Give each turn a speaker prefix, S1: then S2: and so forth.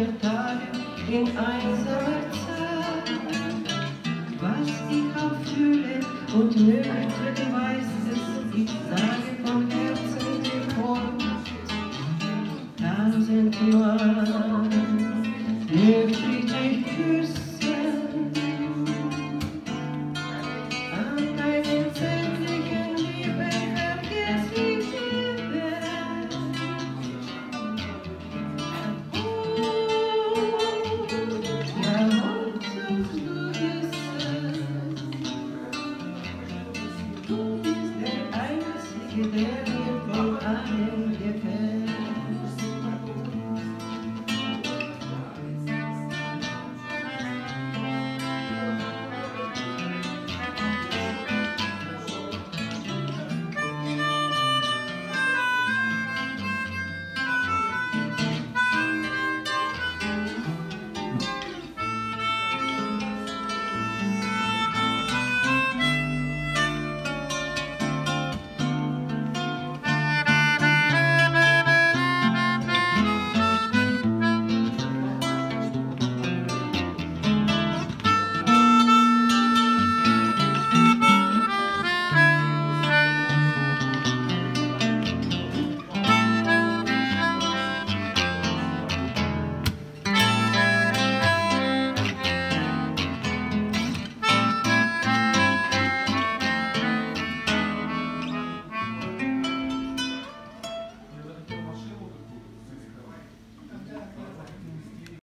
S1: meiner Tage in einsamer Zeit. Was ich auch fühle und möchte, weiß Is there ice? Is there for ice?